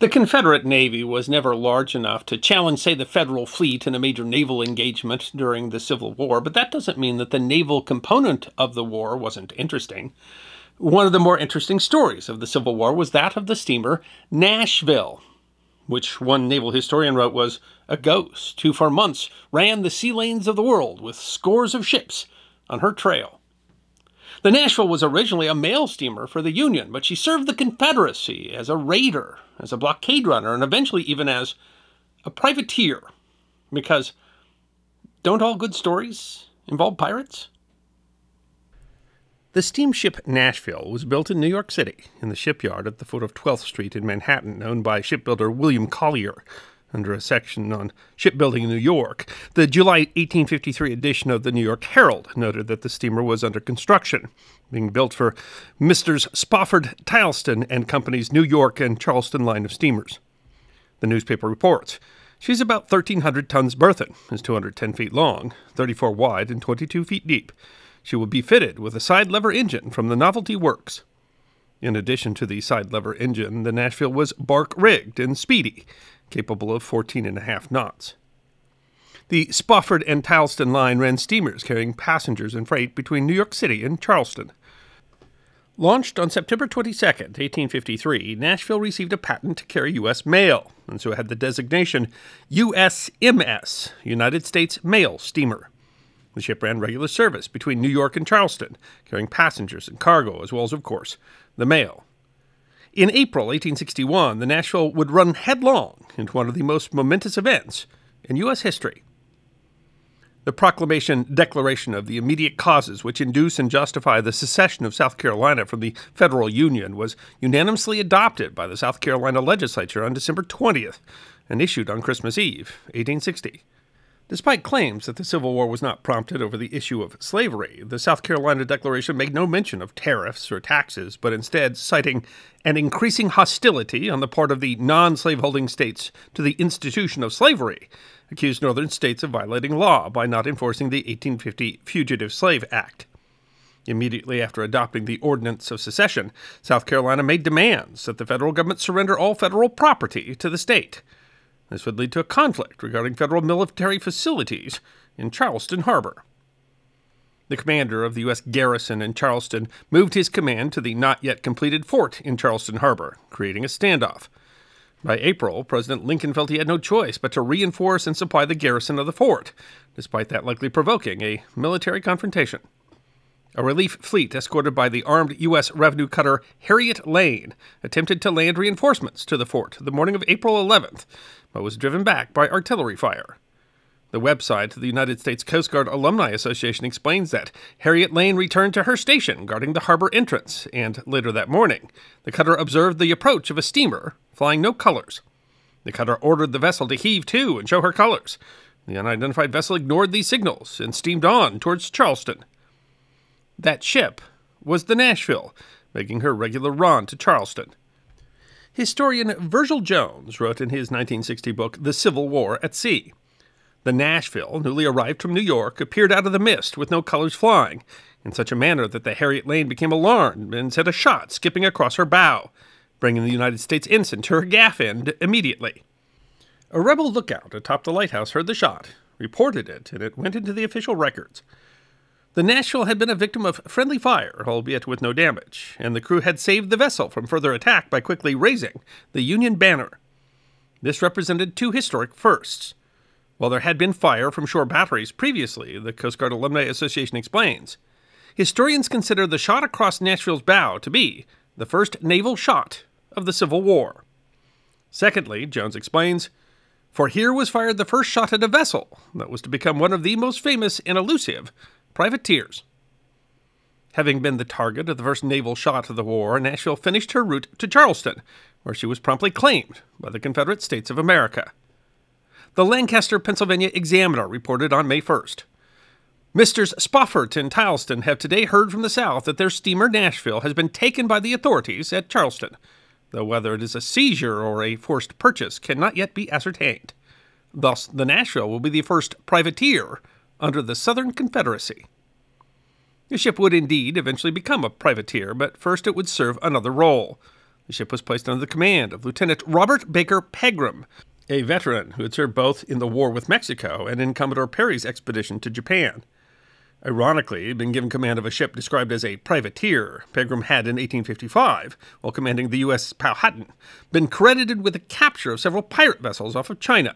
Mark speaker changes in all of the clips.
Speaker 1: The Confederate Navy was never large enough to challenge, say, the Federal fleet in a major naval engagement during the Civil War, but that doesn't mean that the naval component of the war wasn't interesting. One of the more interesting stories of the Civil War was that of the steamer Nashville, which one naval historian wrote was a ghost who for months ran the sea lanes of the world with scores of ships on her trail. The Nashville was originally a mail steamer for the Union, but she served the Confederacy as a raider, as a blockade runner, and eventually even as a privateer. Because don't all good stories involve pirates? The steamship Nashville was built in New York City in the shipyard at the foot of 12th Street in Manhattan, owned by shipbuilder William Collier under a section on shipbuilding in New York. The July 1853 edition of the New York Herald noted that the steamer was under construction, being built for Messrs. Spofford, Tillotson and Company's New York and Charleston line of steamers. The newspaper reports she's about 1,300 tons burthen, is 210 feet long, 34 wide, and 22 feet deep. She will be fitted with a side lever engine from the Novelty Works. In addition to the side lever engine, the Nashville was bark rigged and speedy, capable of 14 and a half knots. The Spofford and Tillotson line ran steamers carrying passengers and freight between New York City and Charleston. Launched on September 22, 1853, Nashville received a patent to carry U.S. mail, and so had the designation USMS, United States Mail Steamer. The ship ran regular service between New York and Charleston, carrying passengers and cargo, as well as, of course, the mail. In April 1861, the Nashville would run headlong into one of the most momentous events in U.S. history. The proclamation declaration of the immediate causes which induce and justify the secession of South Carolina from the federal union was unanimously adopted by the South Carolina legislature on December 20th and issued on Christmas Eve, 1860. Despite claims that the Civil War was not prompted over the issue of slavery, the South Carolina Declaration made no mention of tariffs or taxes, but instead citing an increasing hostility on the part of the non slaveholding states to the institution of slavery, accused Northern states of violating law by not enforcing the 1850 Fugitive Slave Act. Immediately after adopting the Ordinance of Secession, South Carolina made demands that the federal government surrender all federal property to the state. This would lead to a conflict regarding federal military facilities in Charleston Harbor. The commander of the U.S. garrison in Charleston moved his command to the not yet completed fort in Charleston Harbor, creating a standoff. By April, President Lincoln felt he had no choice but to reinforce and supply the garrison of the fort, despite that likely provoking a military confrontation. A relief fleet escorted by the armed U.S. revenue cutter Harriet Lane attempted to land reinforcements to the fort the morning of April 11th, but was driven back by artillery fire. The website of the United States Coast Guard Alumni Association explains that Harriet Lane returned to her station guarding the harbor entrance, and later that morning, the cutter observed the approach of a steamer flying no colors. The cutter ordered the vessel to heave to and show her colors. The unidentified vessel ignored these signals and steamed on towards Charleston. That ship was the Nashville, making her regular run to Charleston. Historian Virgil Jones wrote in his 1960 book, The Civil War at Sea. The Nashville, newly arrived from New York, appeared out of the mist with no colors flying, in such a manner that the Harriet Lane became alarmed and sent a shot skipping across her bow, bringing the United States ensign to her gaff end immediately. A rebel lookout atop the lighthouse heard the shot, reported it, and it went into the official records. The Nashville had been a victim of friendly fire, albeit with no damage, and the crew had saved the vessel from further attack by quickly raising the Union banner. This represented two historic firsts. While there had been fire from shore batteries previously, the Coast Guard Alumni Association explains, historians consider the shot across Nashville's bow to be the first naval shot of the Civil War. Secondly, Jones explains, for here was fired the first shot at a vessel that was to become one of the most famous and elusive privateers. Having been the target of the first naval shot of the war, Nashville finished her route to Charleston, where she was promptly claimed by the Confederate States of America. The Lancaster, Pennsylvania Examiner reported on May 1st. Messrs. Spofford and Tillotson have today heard from the South that their steamer Nashville has been taken by the authorities at Charleston, though whether it is a seizure or a forced purchase cannot yet be ascertained. Thus, the Nashville will be the first privateer under the Southern Confederacy. The ship would indeed eventually become a privateer, but first it would serve another role. The ship was placed under the command of Lieutenant Robert Baker Pegram, a veteran who had served both in the war with Mexico and in Commodore Perry's expedition to Japan. Ironically, he'd been given command of a ship described as a privateer. Pegram had in 1855, while commanding the U.S. Powhatan, been credited with the capture of several pirate vessels off of China.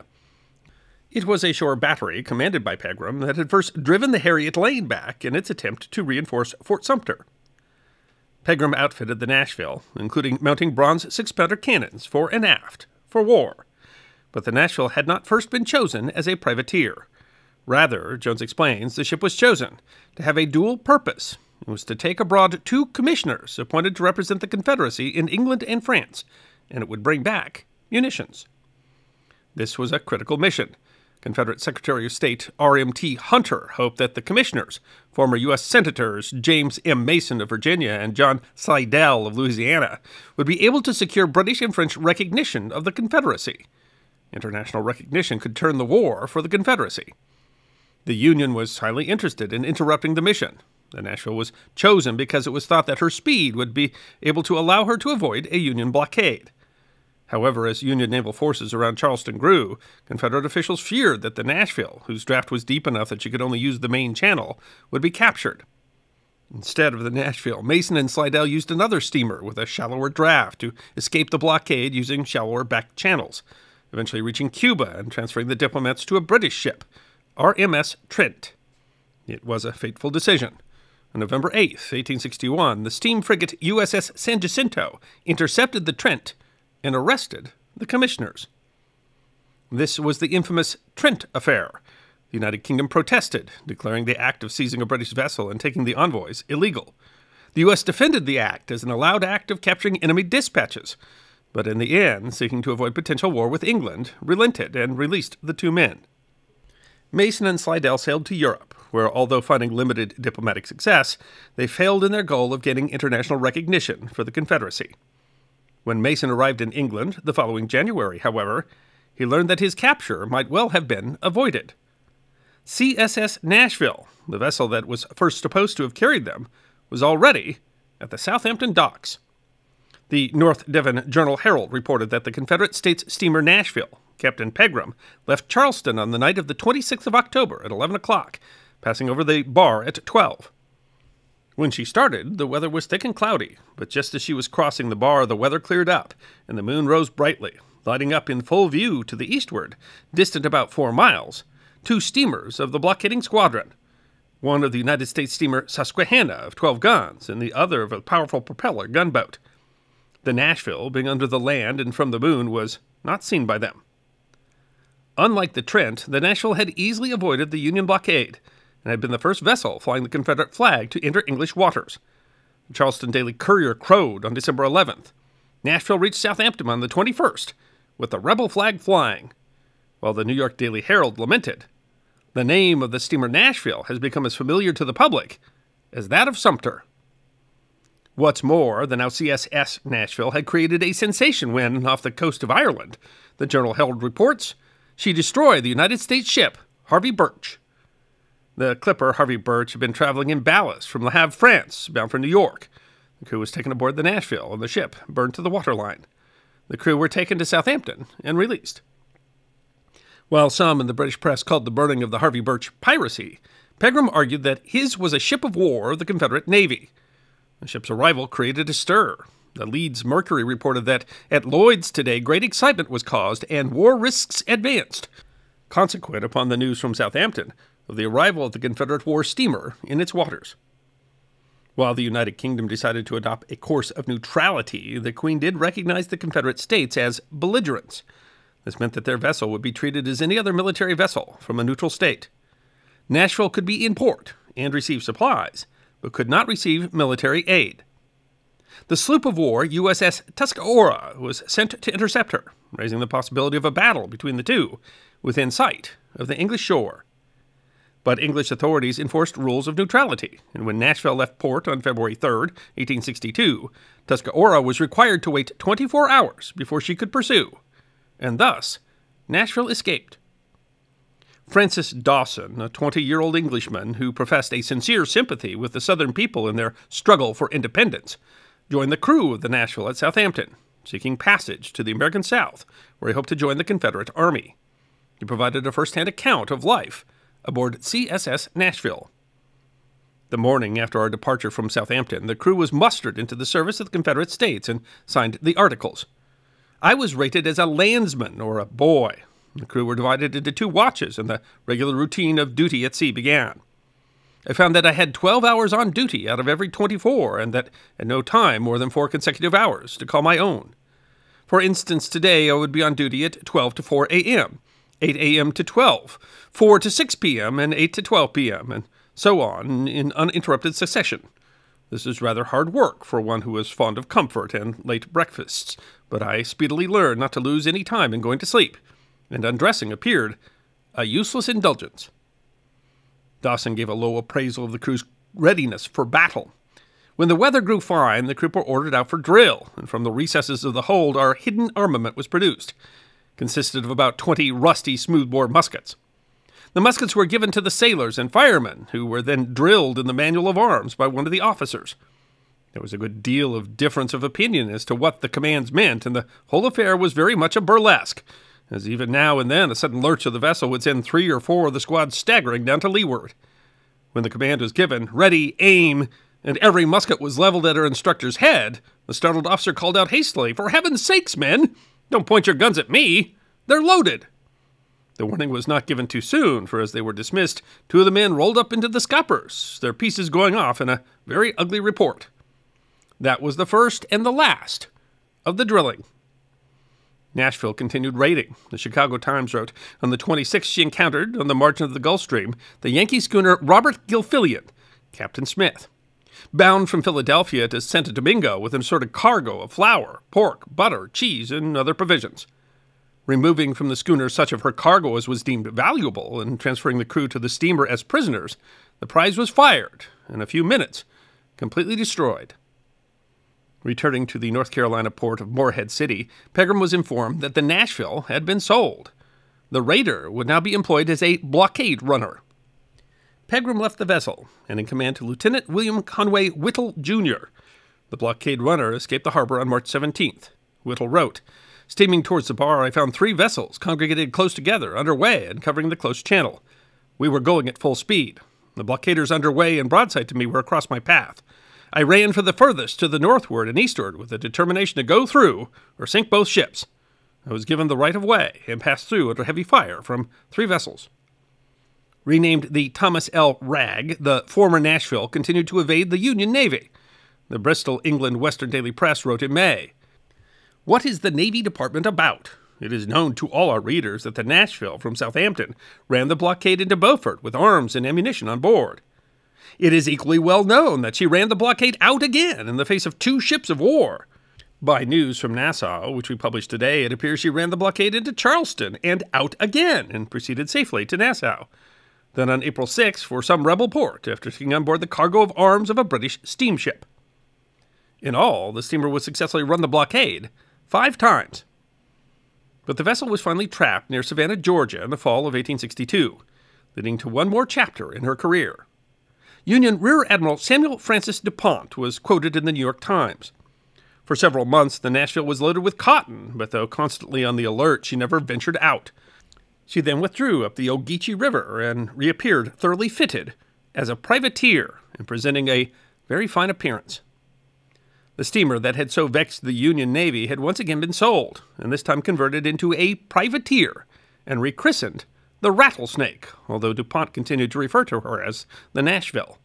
Speaker 1: It was a shore battery commanded by Pegram that had first driven the Harriet Lane back in its attempt to reinforce Fort Sumter. Pegram outfitted the Nashville, including mounting bronze six pounder cannons fore and aft, for war. But the Nashville had not first been chosen as a privateer. Rather, Jones explains, the ship was chosen to have a dual purpose. It was to take abroad two commissioners appointed to represent the Confederacy in England and France, and it would bring back munitions. This was a critical mission, Confederate Secretary of State R.M.T. Hunter hoped that the commissioners, former U.S. Senators James M. Mason of Virginia and John Slidell of Louisiana, would be able to secure British and French recognition of the Confederacy. International recognition could turn the war for the Confederacy. The Union was highly interested in interrupting the mission. The Nashville was chosen because it was thought that her speed would be able to allow her to avoid a Union blockade. However, as Union naval forces around Charleston grew, Confederate officials feared that the Nashville, whose draft was deep enough that she could only use the main channel, would be captured. Instead of the Nashville, Mason and Slidell used another steamer with a shallower draft to escape the blockade using shallower back channels, eventually reaching Cuba and transferring the diplomats to a British ship, RMS Trent. It was a fateful decision. On November 8, 1861, the steam frigate USS San Jacinto intercepted the Trent and arrested the commissioners. This was the infamous Trent Affair. The United Kingdom protested, declaring the act of seizing a British vessel and taking the envoys illegal. The U.S. defended the act as an allowed act of capturing enemy dispatches, but in the end, seeking to avoid potential war with England, relented and released the two men. Mason and Slidell sailed to Europe, where, although finding limited diplomatic success, they failed in their goal of gaining international recognition for the Confederacy. When Mason arrived in England the following January, however, he learned that his capture might well have been avoided. CSS Nashville, the vessel that was first supposed to have carried them, was already at the Southampton docks. The North Devon Journal Herald reported that the Confederate States steamer Nashville, Captain Pegram, left Charleston on the night of the 26th of October at 11 o'clock, passing over the bar at 12. When she started, the weather was thick and cloudy, but just as she was crossing the bar, the weather cleared up, and the moon rose brightly, lighting up in full view to the eastward, distant about four miles, two steamers of the blockading squadron. One of the United States steamer Susquehanna of 12 guns, and the other of a powerful propeller gunboat. The Nashville, being under the land and from the moon, was not seen by them. Unlike the Trent, the Nashville had easily avoided the Union blockade and had been the first vessel flying the Confederate flag to enter English waters. The Charleston Daily Courier crowed on December 11th. Nashville reached Southampton on the 21st, with the rebel flag flying, while the New York Daily Herald lamented. The name of the steamer Nashville has become as familiar to the public as that of Sumter. What's more, the now CSS Nashville had created a sensation when, off the coast of Ireland, the Journal Herald reports, she destroyed the United States ship Harvey Birch. The clipper Harvey Birch had been traveling in ballast from Le Havre, France, bound for New York. The crew was taken aboard the Nashville, and the ship burned to the waterline. The crew were taken to Southampton and released. While some in the British press called the burning of the Harvey Birch piracy, Pegram argued that his was a ship of war of the Confederate Navy. The ship's arrival created a stir. The Leeds Mercury reported that at Lloyd's today great excitement was caused and war risks advanced. Consequent upon the news from Southampton, of the arrival of the Confederate war steamer in its waters. While the United Kingdom decided to adopt a course of neutrality, the Queen did recognize the Confederate States as belligerents. This meant that their vessel would be treated as any other military vessel from a neutral state. Nashville could be in port and receive supplies, but could not receive military aid. The sloop of war USS Tuscarora was sent to intercept her, raising the possibility of a battle between the two within sight of the English shore. But English authorities enforced rules of neutrality, and when Nashville left port on February 3, 1862, Tuscarora was required to wait 24 hours before she could pursue, and thus Nashville escaped. Francis Dawson, a 20 year old Englishman who professed a sincere sympathy with the Southern people in their struggle for independence, joined the crew of the Nashville at Southampton seeking passage to the American South, where he hoped to join the Confederate Army. He provided a first hand account of life aboard CSS Nashville. The morning after our departure from Southampton, the crew was mustered into the service of the Confederate States and signed the articles. I was rated as a landsman or a boy. The crew were divided into two watches, and the regular routine of duty at sea began. I found that I had 12 hours on duty out of every 24, and that at no time more than four consecutive hours to call my own. For instance, today I would be on duty at 12 to 4 a.m., 8 a.m. to 12, 4 to 6 p.m., and 8 to 12 p.m., and so on in uninterrupted succession. This is rather hard work for one who is fond of comfort and late breakfasts, but I speedily learned not to lose any time in going to sleep, and undressing appeared a useless indulgence. Dawson gave a low appraisal of the crew's readiness for battle. When the weather grew fine, the crew were ordered out for drill, and from the recesses of the hold our hidden armament was produced. Consisted of about twenty rusty smoothbore muskets. The muskets were given to the sailors and firemen, who were then drilled in the manual of arms by one of the officers. There was a good deal of difference of opinion as to what the commands meant, and the whole affair was very much a burlesque, as even now and then a sudden lurch of the vessel would send three or four of the squad staggering down to leeward. When the command was given, ready, aim, and every musket was leveled at her instructor's head, the startled officer called out hastily, For heaven's sakes, men! Don't point your guns at me! They're loaded! The warning was not given too soon, for as they were dismissed, two of the men rolled up into the scuppers, their pieces going off in a very ugly report. That was the first and the last of the drilling. Nashville continued raiding. The Chicago Times wrote On the 26th, she encountered, on the margin of the Gulf Stream, the Yankee schooner Robert Gilfillan, Captain Smith, bound from Philadelphia to Santo Domingo with an assorted cargo of flour, pork, butter, cheese, and other provisions. Removing from the schooner such of her cargo as was deemed valuable and transferring the crew to the steamer as prisoners, the prize was fired in a few minutes, completely destroyed. Returning to the North Carolina port of Morehead City, Pegram was informed that the Nashville had been sold. The raider would now be employed as a blockade runner. Pegram left the vessel, and in command to Lieutenant William Conway Whittle, Jr. The blockade runner escaped the harbor on March 17th. Whittle wrote, Steaming towards the bar, I found three vessels congregated close together, under way and covering the close channel. We were going at full speed. The blockaders under way and broadside to me were across my path. I ran for the furthest to the northward and eastward with the determination to go through or sink both ships. I was given the right of way and passed through under heavy fire from three vessels. Renamed the Thomas L. Wragg, the former Nashville continued to evade the Union Navy. The Bristol, England Western Daily Press wrote in May What is the Navy Department about? It is known to all our readers that the Nashville from Southampton ran the blockade into Beaufort with arms and ammunition on board. It is equally well known that she ran the blockade out again in the face of two ships of war. By news from Nassau, which we published today, it appears she ran the blockade into Charleston and out again and proceeded safely to Nassau. Then on April 6 for some rebel port after taking on board the cargo of arms of a British steamship. In all, the steamer would successfully run the blockade five times. But the vessel was finally trapped near Savannah, Georgia in the fall of 1862, leading to one more chapter in her career. Union Rear Admiral Samuel Francis DuPont was quoted in the New York Times. For several months, the Nashville was loaded with cotton, but though constantly on the alert, she never ventured out. She then withdrew up the Ogeechee River and reappeared thoroughly fitted as a privateer and presenting a very fine appearance. The steamer that had so vexed the Union Navy had once again been sold, and this time converted into a privateer and rechristened the Rattlesnake, although DuPont continued to refer to her as the Nashville.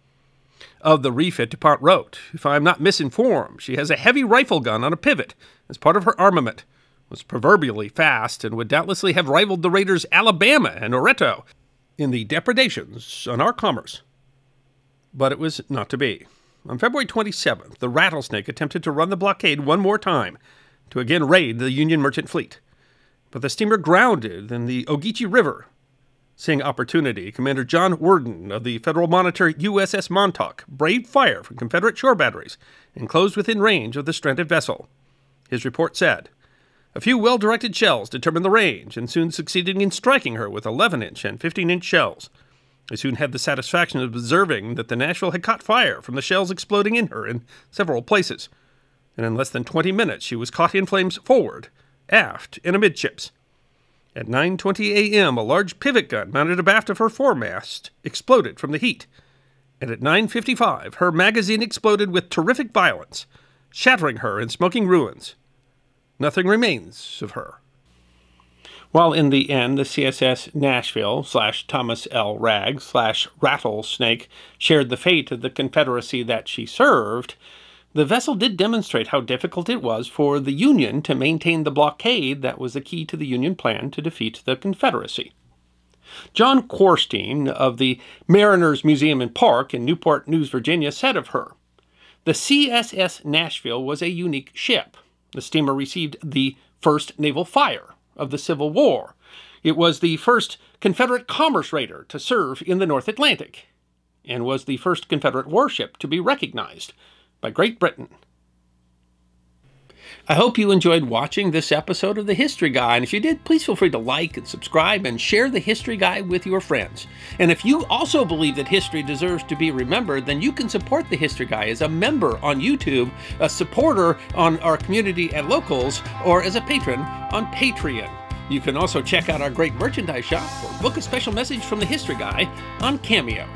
Speaker 1: Of the refit, DuPont wrote, If I am not misinformed, she has a heavy rifle gun on a pivot as part of her armament, was proverbially fast, and would doubtlessly have rivaled the raiders Alabama and Oreto in the depredations on our commerce. But it was not to be. On February 27th, the Rattlesnake attempted to run the blockade one more time to again raid the Union merchant fleet. But the steamer grounded in the Ogeechee River Seeing opportunity, Commander John Worden of the Federal monitor USS Montauk braved fire from Confederate shore batteries and closed within range of the stranded vessel. His report said, A few well directed shells determined the range and soon succeeded in striking her with 11 inch and 15 inch shells. I soon had the satisfaction of observing that the Nashville had caught fire from the shells exploding in her in several places. and in less than 20 minutes she was caught in flames forward, aft, and amidships. At 9:20 a.m., a large pivot gun mounted abaft of her foremast exploded from the heat, and at 9:55 her magazine exploded with terrific violence, shattering her in smoking ruins. Nothing remains of her. While in the end, the CSS Nashville slash Thomas L. Wragg slash Rattlesnake shared the fate of the Confederacy that she served, the vessel did demonstrate how difficult it was for the Union to maintain the blockade that was the key to the Union plan to defeat the Confederacy. John Quarstein of the Mariners Museum and Park in Newport News, Virginia, said of her The CSS Nashville was a unique ship. The steamer received the first naval fire of the Civil War. It was the first Confederate commerce raider to serve in the North Atlantic and was the first Confederate warship to be recognized by Great Britain. I hope you enjoyed watching this episode of The History Guy, and if you did, please feel free to like and subscribe and share The History Guy with your friends. And if you also believe that history deserves to be remembered, then you can support The History Guy as a member on YouTube, a supporter on our community at Locals, or as a patron on Patreon. You can also check out our great merchandise shop or book a special message from The History Guy on Cameo.